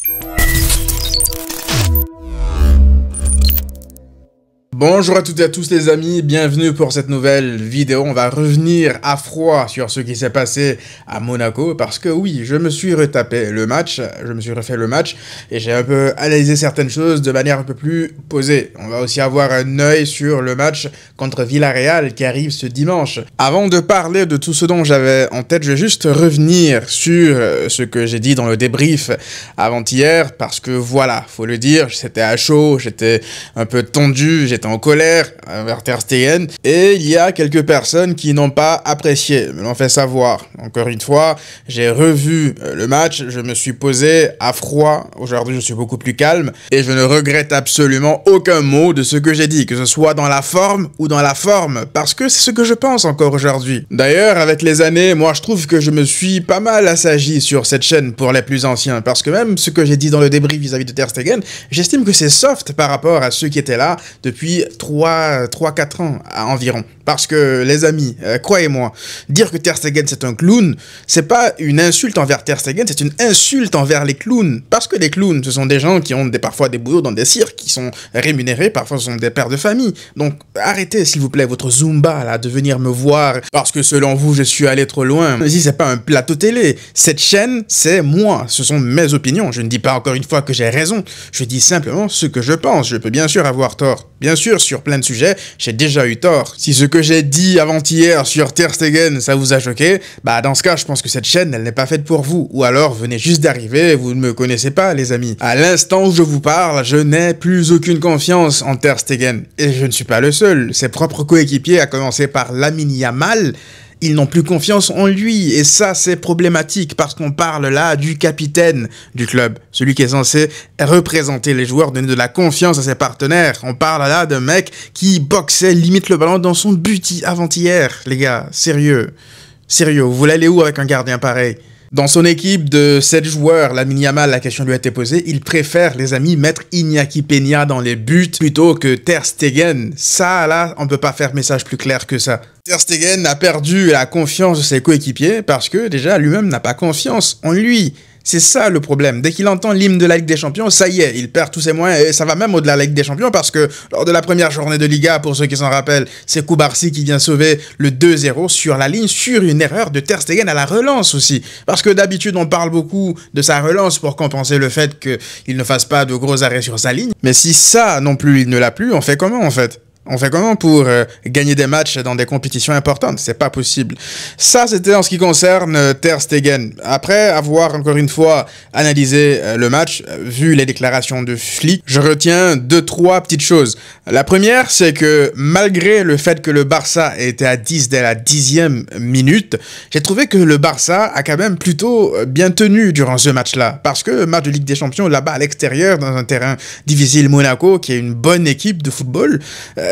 Thank you. Bonjour à toutes et à tous les amis, bienvenue pour cette nouvelle vidéo. On va revenir à froid sur ce qui s'est passé à Monaco parce que oui, je me suis retapé le match, je me suis refait le match et j'ai un peu analysé certaines choses de manière un peu plus posée. On va aussi avoir un œil sur le match contre Villarreal qui arrive ce dimanche. Avant de parler de tout ce dont j'avais en tête, je vais juste revenir sur euh, ce que j'ai dit dans le débrief avant-hier parce que voilà, faut le dire, c'était à chaud, j'étais un peu tendu, j'étais en colère envers Ter Stegen et il y a quelques personnes qui n'ont pas apprécié, me l'ont fait savoir. Encore une fois, j'ai revu euh, le match, je me suis posé à froid. Aujourd'hui, je suis beaucoup plus calme et je ne regrette absolument aucun mot de ce que j'ai dit, que ce soit dans la forme ou dans la forme, parce que c'est ce que je pense encore aujourd'hui. D'ailleurs, avec les années, moi, je trouve que je me suis pas mal assagi sur cette chaîne pour les plus anciens, parce que même ce que j'ai dit dans le débrief vis-à-vis de Ter Stegen, j'estime que c'est soft par rapport à ceux qui étaient là depuis 3-4 ans environ. Parce que, les amis, euh, croyez-moi, dire que Ter Stegen c'est un clown, c'est pas une insulte envers Ter Stegen, c'est une insulte envers les clowns. Parce que les clowns, ce sont des gens qui ont parfois des boulots dans des cirques, qui sont rémunérés, parfois ce sont des pères de famille. Donc, arrêtez, s'il vous plaît, votre Zumba, là, de venir me voir parce que selon vous, je suis allé trop loin. Si c'est pas un plateau télé, cette chaîne, c'est moi. Ce sont mes opinions. Je ne dis pas encore une fois que j'ai raison. Je dis simplement ce que je pense. Je peux bien sûr avoir tort. Bien sûr, sur plein de sujets, j'ai déjà eu tort. Si ce que j'ai dit avant-hier sur Ter Stegen, ça vous a choqué, bah dans ce cas, je pense que cette chaîne, elle n'est pas faite pour vous. Ou alors, venez juste d'arriver, vous ne me connaissez pas, les amis. À l'instant où je vous parle, je n'ai plus aucune confiance en Ter Stegen. Et je ne suis pas le seul. Ses propres coéquipiers, à commencer par Lamine Yamal, ils n'ont plus confiance en lui. Et ça, c'est problématique parce qu'on parle là du capitaine du club, celui qui est censé représenter les joueurs, donner de la confiance à ses partenaires. On parle là d'un mec qui boxait limite le ballon dans son but avant-hier. Les gars, sérieux. Sérieux, vous voulez aller où avec un gardien pareil? Dans son équipe de 7 joueurs, la Yamal, la question lui a été posée, il préfère, les amis, mettre Iñaki Peña dans les buts plutôt que Ter Stegen. Ça, là, on peut pas faire message plus clair que ça. Ter Stegen a perdu la confiance de ses coéquipiers parce que, déjà, lui-même n'a pas confiance en lui. C'est ça le problème. Dès qu'il entend l'hymne de la Ligue des Champions, ça y est, il perd tous ses moyens et ça va même au-delà de la Ligue des Champions parce que lors de la première journée de Liga, pour ceux qui s'en rappellent, c'est Koubarsi qui vient sauver le 2-0 sur la ligne sur une erreur de Ter Stegen à la relance aussi. Parce que d'habitude, on parle beaucoup de sa relance pour compenser le fait qu'il ne fasse pas de gros arrêts sur sa ligne. Mais si ça non plus, il ne l'a plus, on fait comment en fait? On fait comment pour euh, gagner des matchs dans des compétitions importantes? C'est pas possible. Ça, c'était en ce qui concerne euh, Ter Stegen. Après avoir encore une fois analysé euh, le match, vu les déclarations de Flick, je retiens deux, trois petites choses. La première, c'est que malgré le fait que le Barça était à 10 dès la dixième minute, j'ai trouvé que le Barça a quand même plutôt bien tenu durant ce match-là. Parce que match de Ligue des Champions, là-bas à l'extérieur, dans un terrain difficile, Monaco, qui est une bonne équipe de football,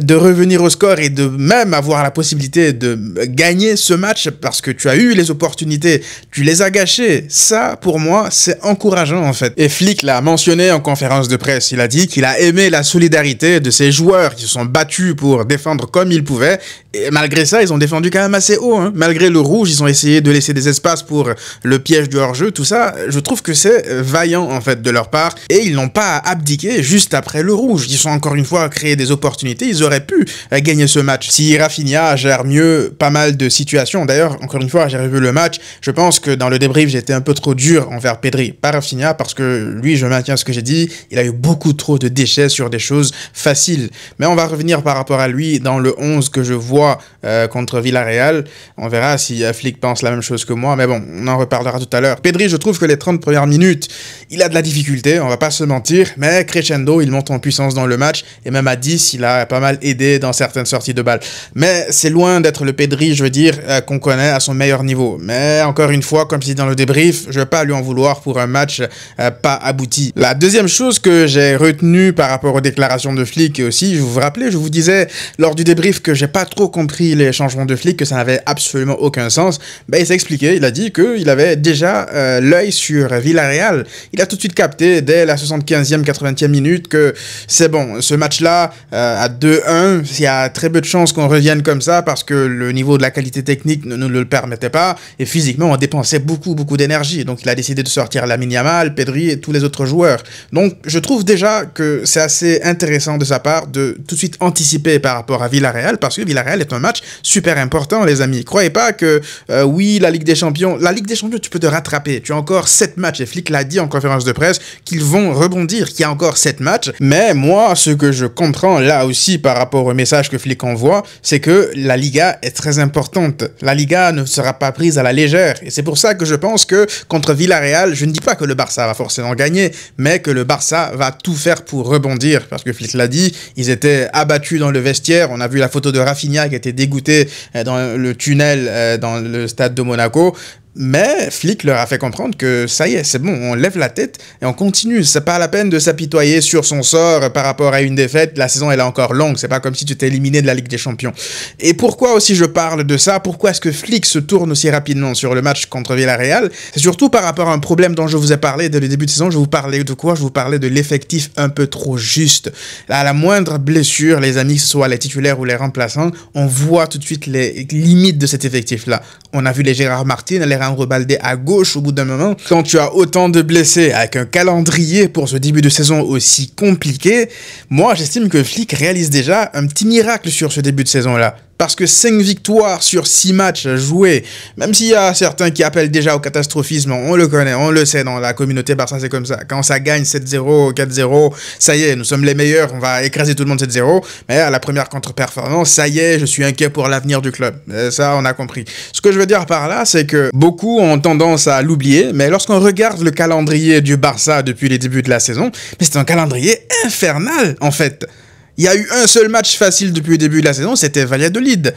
de revenir au score et de même avoir la possibilité de gagner ce match parce que tu as eu les opportunités, tu les as gâchées. Ça, pour moi, c'est encourageant en fait. Et Flick l'a mentionné en conférence de presse. Il a dit qu'il a aimé la solidarité de ces joueurs qui se sont battus pour défendre comme ils pouvaient. Et malgré ça, ils ont défendu quand même assez haut. Hein. Malgré le rouge, ils ont essayé de laisser des espaces pour le piège du hors-jeu. Tout ça, je trouve que c'est vaillant en fait de leur part. Et ils n'ont pas abdiqué juste après le rouge. Ils sont encore une fois créé des opportunités. Ils aurait pu euh, gagner ce match. Si Rafinha gère mieux pas mal de situations, d'ailleurs, encore une fois, j'ai revu le match, je pense que dans le débrief, j'étais un peu trop dur envers Pedri, pas Rafinha, parce que lui, je maintiens ce que j'ai dit, il a eu beaucoup trop de déchets sur des choses faciles. Mais on va revenir par rapport à lui dans le 11 que je vois euh, contre Villarreal. On verra si Flick pense la même chose que moi, mais bon, on en reparlera tout à l'heure. Pedri, je trouve que les 30 premières minutes, il a de la difficulté, on va pas se mentir, mais crescendo, il monte en puissance dans le match, et même à 10, il a pas mal aidé dans certaines sorties de balles. Mais c'est loin d'être le Pedri, je veux dire, euh, qu'on connaît à son meilleur niveau. Mais encore une fois, comme je dis dans le débrief, je vais pas lui en vouloir pour un match euh, pas abouti. La deuxième chose que j'ai retenue par rapport aux déclarations de flics aussi, je vous rappelais, je vous disais lors du débrief que j'ai pas trop compris les changements de flics, que ça n'avait absolument aucun sens. Ben, il s'est expliqué, il a dit qu'il avait déjà euh, l'œil sur Villarreal. Il a a tout de suite capté dès la 75e, 80e minute que c'est bon, ce match-là, euh, à 2-1, il y a très peu de chances qu'on revienne comme ça parce que le niveau de la qualité technique ne nous le permettait pas et physiquement on dépensait beaucoup, beaucoup d'énergie. Donc il a décidé de sortir la Yamal, Pedri et tous les autres joueurs. Donc je trouve déjà que c'est assez intéressant de sa part de tout de suite anticiper par rapport à Villarreal parce que Villarreal est un match super important, les amis. Croyez pas que, euh, oui, la Ligue des Champions, la Ligue des Champions, tu peux te rattraper. Tu as encore 7 matchs et Flick l'a dit en conférence de presse qu'ils vont rebondir, qu'il y a encore 7 matchs. Mais moi, ce que je comprends là aussi par rapport au message que Flick envoie, c'est que la Liga est très importante. La Liga ne sera pas prise à la légère. Et c'est pour ça que je pense que contre Villarreal, je ne dis pas que le Barça va forcément gagner, mais que le Barça va tout faire pour rebondir. Parce que Flick l'a dit, ils étaient abattus dans le vestiaire. On a vu la photo de Rafinha qui était dégoûté euh, dans le tunnel euh, dans le stade de Monaco. Mais Flick leur a fait comprendre que ça y est, c'est bon, on lève la tête et on continue. C'est pas la peine de s'apitoyer sur son sort par rapport à une défaite. La saison elle est encore longue. C'est pas comme si tu t'es éliminé de la Ligue des Champions. Et pourquoi aussi je parle de ça? Pourquoi est-ce que Flick se tourne aussi rapidement sur le match contre Villarreal? C'est surtout par rapport à un problème dont je vous ai parlé dès le début de saison. Je vous parlais de quoi? Je vous parlais de l'effectif un peu trop juste. À la moindre blessure, les amis, que ce soit les titulaires ou les remplaçants, on voit tout de suite les limites de cet effectif-là. On a vu les Gérard Martin, les rebaldé à gauche au bout d'un moment. Quand tu as autant de blessés avec un calendrier pour ce début de saison aussi compliqué, moi j'estime que Flick réalise déjà un petit miracle sur ce début de saison-là. Parce que 5 victoires sur 6 matchs joués, même s'il y a certains qui appellent déjà au catastrophisme, on le connaît, on le sait dans la communauté Barça, c'est comme ça. Quand ça gagne 7-0, 4-0, ça y est, nous sommes les meilleurs, on va écraser tout le monde 7-0. Mais à la première contre-performance, ça y est, je suis inquiet pour l'avenir du club. ça, on a compris. Ce que je veux dire par là, c'est que beaucoup ont tendance à l'oublier, mais lorsqu'on regarde le calendrier du Barça depuis les débuts de la saison, c'est un calendrier infernal, en fait. Il y a eu un seul match facile depuis le début de la saison, c'était Valladolid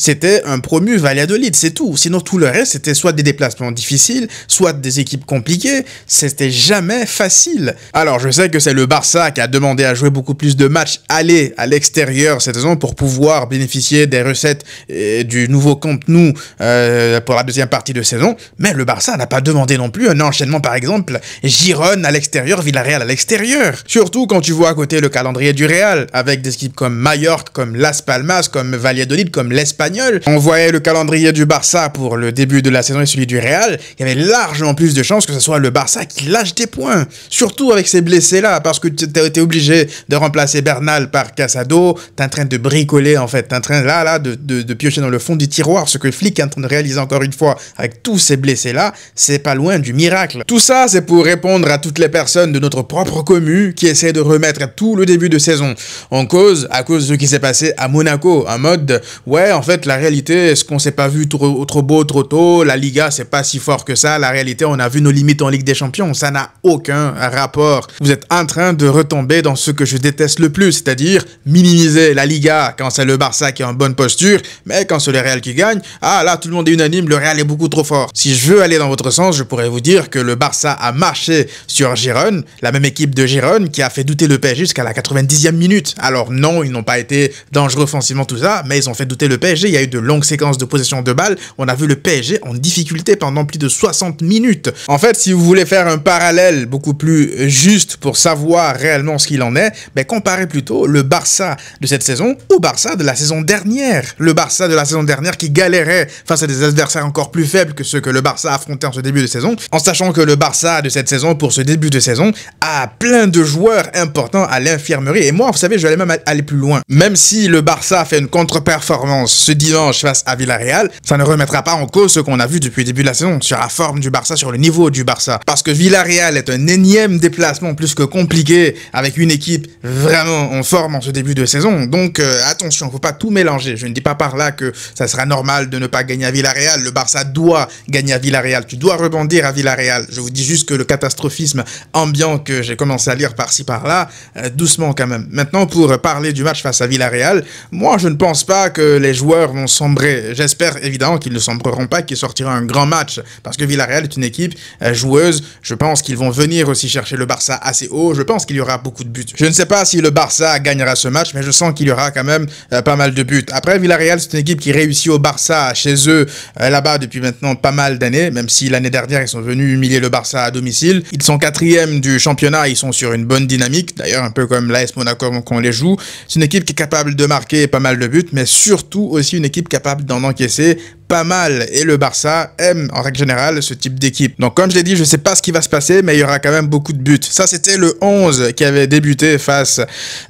c'était un promu Valladolid, c'est tout. Sinon, tout le reste, c'était soit des déplacements difficiles, soit des équipes compliquées. C'était jamais facile. Alors, je sais que c'est le Barça qui a demandé à jouer beaucoup plus de matchs aller à l'extérieur cette saison pour pouvoir bénéficier des recettes et du nouveau contenu euh, pour la deuxième partie de saison. Mais le Barça n'a pas demandé non plus un enchaînement, par exemple, Gironne à l'extérieur, Villarreal à l'extérieur. Surtout quand tu vois à côté le calendrier du Real, avec des équipes comme Mallorca, comme Las Palmas, comme Valladolid, comme l'Espagne on voyait le calendrier du Barça pour le début de la saison et celui du Real. Il y avait largement plus de chances que ce soit le Barça qui lâche des points. Surtout avec ces blessés-là, parce que tu as été obligé de remplacer Bernal par Casado. T'es en train de bricoler, en fait. T'es en train, là, là, de, de, piocher dans le fond du tiroir. Ce que Flick est en train de réaliser encore une fois avec tous ces blessés-là, c'est pas loin du miracle. Tout ça, c'est pour répondre à toutes les personnes de notre propre commune qui essaient de remettre tout le début de saison en cause à cause de ce qui s'est passé à Monaco. En mode, ouais, en fait, la réalité, est-ce qu'on s'est pas vu trop, trop beau trop tôt? La Liga, c'est pas si fort que ça. La réalité, on a vu nos limites en Ligue des Champions. Ça n'a aucun rapport. Vous êtes en train de retomber dans ce que je déteste le plus, c'est-à-dire minimiser la Liga quand c'est le Barça qui est en bonne posture, mais quand c'est le Real qui gagne, ah là, tout le monde est unanime, le Real est beaucoup trop fort. Si je veux aller dans votre sens, je pourrais vous dire que le Barça a marché sur Giron, la même équipe de Giron qui a fait douter le PSG jusqu'à la 90e minute. Alors non, ils n'ont pas été dangereux offensivement tout ça, mais ils ont fait douter le PSG il y a eu de longues séquences de possession de balles, on a vu le PSG en difficulté pendant plus de 60 minutes. En fait, si vous voulez faire un parallèle beaucoup plus juste pour savoir réellement ce qu'il en est, ben comparez plutôt le Barça de cette saison au Barça de la saison dernière. Le Barça de la saison dernière qui galérait face à des adversaires encore plus faibles que ceux que le Barça affrontait en ce début de saison, en sachant que le Barça de cette saison, pour ce début de saison, a plein de joueurs importants à l'infirmerie. Et moi, vous savez, je vais même aller plus loin. Même si le Barça fait une contre-performance ce dimanche face à Villarreal, ça ne remettra pas en cause ce qu'on a vu depuis le début de la saison, sur la forme du Barça, sur le niveau du Barça. Parce que Villarreal est un énième déplacement plus que compliqué, avec une équipe vraiment en forme en ce début de saison. Donc euh, attention, faut pas tout mélanger. Je ne dis pas par là que ça sera normal de ne pas gagner à Villarreal. Le Barça doit gagner à Villarreal. Tu dois rebondir à Villarreal. Je vous dis juste que le catastrophisme ambiant que j'ai commencé à lire par-ci par-là, euh, doucement quand même. Maintenant, pour parler du match face à Villarreal, moi je ne pense pas que les joueurs vont sombrer. J'espère évidemment qu'ils ne sombreront pas, qu'ils sortiront un grand match, parce que Villarreal est une équipe euh, joueuse. Je pense qu'ils vont venir aussi chercher le Barça assez haut. Je pense qu'il y aura beaucoup de buts. Je ne sais pas si le Barça gagnera ce match, mais je sens qu'il y aura quand même euh, pas mal de buts. Après, Villarreal, c'est une équipe qui réussit au Barça chez eux, euh, là-bas, depuis maintenant pas mal d'années, même si l'année dernière, ils sont venus humilier le Barça à domicile. Ils sont quatrième du championnat, ils sont sur une bonne dynamique, d'ailleurs un peu comme l'AS Monaco qu'on les joue. C'est une équipe qui est capable de marquer pas mal de buts, mais surtout aussi une équipe capable d'en encaisser pas mal et le Barça aime en règle générale ce type d'équipe. Donc comme je l'ai dit, je sais pas ce qui va se passer, mais il y aura quand même beaucoup de buts. Ça c'était le 11 qui avait débuté face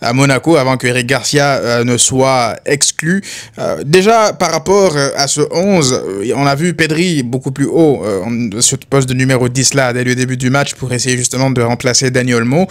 à Monaco avant que Eric Garcia euh, ne soit exclu. Euh, déjà par rapport euh, à ce 11, on a vu Pedri beaucoup plus haut sur le poste de numéro 10 là dès le début du match pour essayer justement de remplacer Daniel Olmo.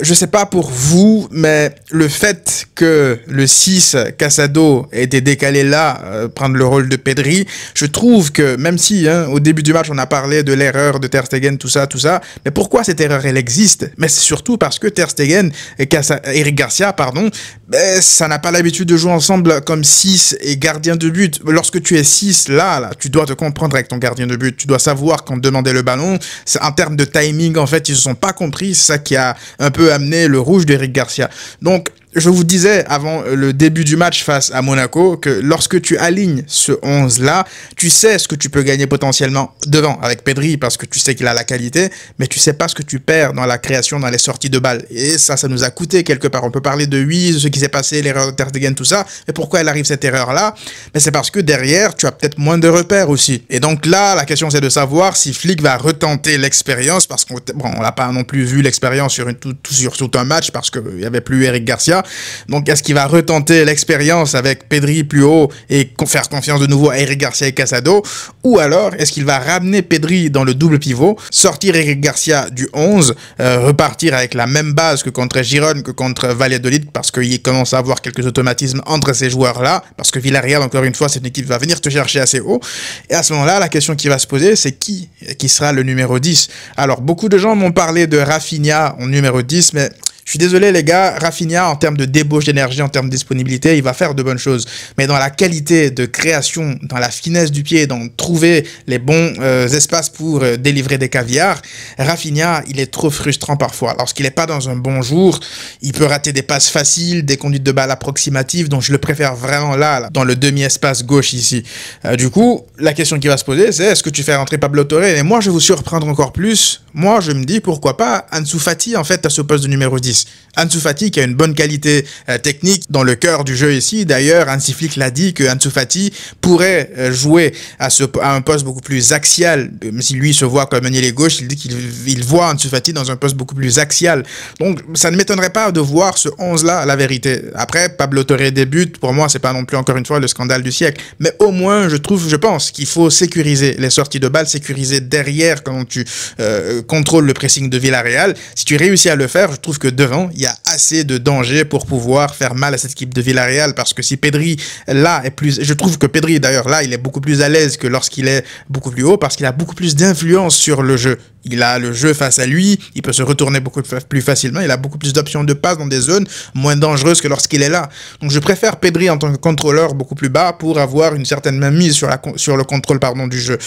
je sais pas pour vous, mais le fait que le 6 Casado ait été décalé là, prendre le rôle de Pedri, je trouve que même si hein, au début du match on a parlé de l'erreur de Ter Stegen, tout ça, tout ça, mais pourquoi cette erreur elle existe? Mais c'est surtout parce que Ter Stegen et Eric Garcia, pardon, ben, ça n'a pas l'habitude de jouer ensemble comme 6 et gardien de but. Lorsque tu es 6 là, là, tu dois te comprendre avec ton gardien de but. Tu dois savoir quand demander le ballon. En termes de timing, en fait, ils se sont pas compris. C'est ça qui a un peu amené le rouge d'Eric Garcia. Donc je vous disais avant le début du match face à Monaco que lorsque tu alignes ce 11-là, tu sais ce que tu peux gagner potentiellement devant avec Pedri parce que tu sais qu'il a la qualité, mais tu sais pas ce que tu perds dans la création, dans les sorties de balles. Et ça, ça nous a coûté quelque part. On peut parler de oui, de ce qui s'est passé, l'erreur de Ter Stegen, tout ça. Mais pourquoi elle arrive cette erreur-là? Mais c'est parce que derrière, tu as peut-être moins de repères aussi. Et donc là, la question c'est de savoir si Flick va retenter l'expérience parce qu'on bon, on n'a pas non plus vu l'expérience sur, tout, sur tout un match parce qu'il y avait plus Eric Garcia. Donc, est-ce qu'il va retenter l'expérience avec Pedri plus haut et faire confiance de nouveau à Eric Garcia et Casado? Ou alors, est-ce qu'il va ramener Pedri dans le double pivot, sortir Eric Garcia du 11, euh, repartir avec la même base que contre Giron, que contre Valladolid, parce qu'il commence à avoir quelques automatismes entre ces joueurs-là, parce que Villarreal, encore une fois, cette équipe va venir te chercher assez haut. Et à ce moment-là, la question qui va se poser, c'est qui qui sera le numéro 10 Alors, beaucoup de gens m'ont parlé de Rafinha en numéro 10, mais je suis désolé les gars, Rafinha en termes de débauche d'énergie, en termes de disponibilité, il va faire de bonnes choses. Mais dans la qualité de création, dans la finesse du pied, dans trouver les bons euh, espaces pour euh, délivrer des caviars, Rafinha, il est trop frustrant parfois. Lorsqu'il n'est pas dans un bon jour, il peut rater des passes faciles, des conduites de balle approximatives, donc je le préfère vraiment là, dans le demi-espace gauche ici. Euh, du coup, la question qui va se poser, c'est est-ce que tu fais rentrer Pablo Torre Et moi, je vais vous surprendre encore plus. Moi, je me dis pourquoi pas Ansu Fati en fait à ce poste de numéro 10. Ansu Fati qui a une bonne qualité euh, technique dans le cœur du jeu ici. D'ailleurs, Hansi Flick l'a dit que Ansu Fati pourrait euh, jouer à, ce, à un poste beaucoup plus axial. Même si lui se voit comme un ailier gauche, il dit qu'il voit Ansu Fati dans un poste beaucoup plus axial. Donc, ça ne m'étonnerait pas de voir ce 11-là, à la vérité. Après, Pablo Torre débute. Pour moi, c'est pas non plus encore une fois le scandale du siècle. Mais au moins, je trouve, je pense qu'il faut sécuriser les sorties de balles, sécuriser derrière quand tu euh, contrôles le pressing de Villarreal. Si tu réussis à le faire, je trouve que devant, il y a assez de danger pour pouvoir faire mal à cette équipe de Villarreal parce que si Pedri là est plus je trouve que Pedri d'ailleurs là il est beaucoup plus à l'aise que lorsqu'il est beaucoup plus haut parce qu'il a beaucoup plus d'influence sur le jeu il a le jeu face à lui, il peut se retourner beaucoup plus facilement, il a beaucoup plus d'options de passe dans des zones moins dangereuses que lorsqu'il est là. Donc je préfère Pedri en tant que contrôleur beaucoup plus bas pour avoir une certaine mise sur, la, sur le contrôle pardon, du jeu.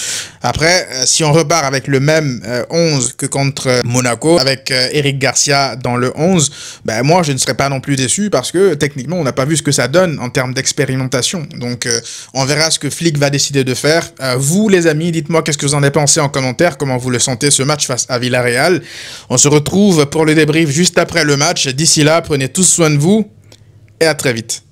Après, euh, si on repart avec le même 11 euh, que contre euh, Monaco, avec Eric Garcia dans le 11, ben moi je ne serais pas non plus déçu parce que techniquement on n'a pas vu ce que ça donne en termes d'expérimentation. Donc on verra ce que Flick va décider de faire. vous les amis, dites-moi qu'est-ce que vous en avez pensé en commentaire, comment vous le sentez ce match face à Villarreal. On se retrouve pour le débrief juste après le match. D'ici là, prenez tous soin de vous et à très vite.